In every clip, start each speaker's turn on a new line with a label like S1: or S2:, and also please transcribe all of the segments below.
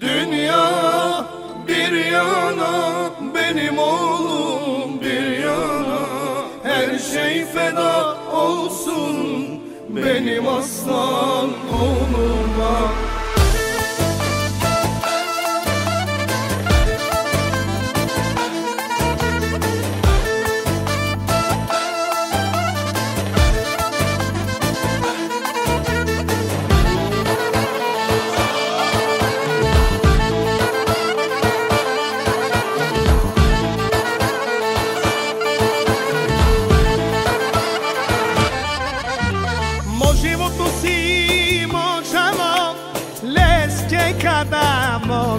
S1: Dünya bir yana benim oğlum bir yana. Her şey feda olsun benim aslan oğluma.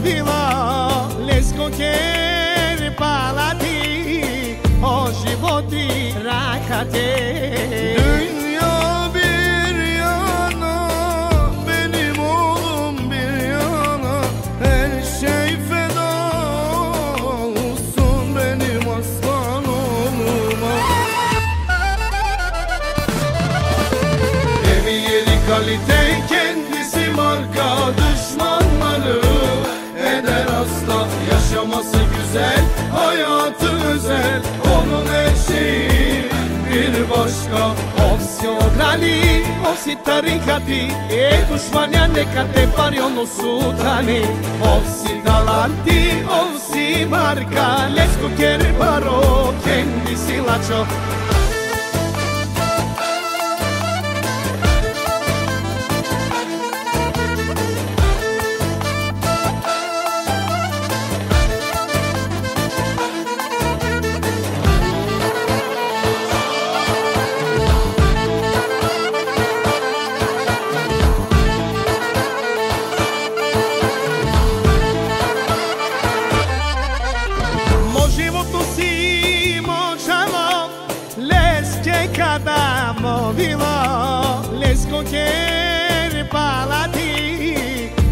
S2: fila Les con quien para ti Hoje vou te güzel Hayatı
S1: özel Onun eşi bir başka
S2: Opsiyonali Osi tarikati E düşmanyan nekate parionu sutani Osi dalanti Osi marka Lesko kere baro Kendisi laço το βήμα λες κοκέρ παλάτι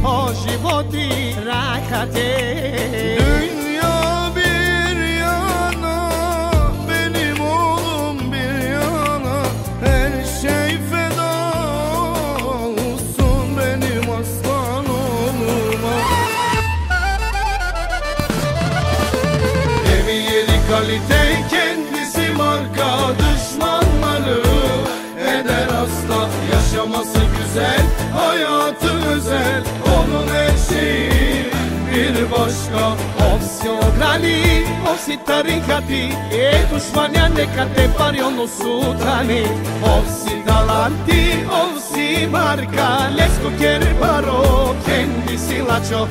S2: ο životi rakate
S1: Dünya bir yana benim oğlum bir yana. Her şey olsun benim aslan oğluma.
S2: Evi yedi kalite veliko Ovsi odrani, ovsi tarikati E dušmanja neka cate pari ono sutani. Ovsi dalanti, ovsi marka Lesko kjer baro, si silačo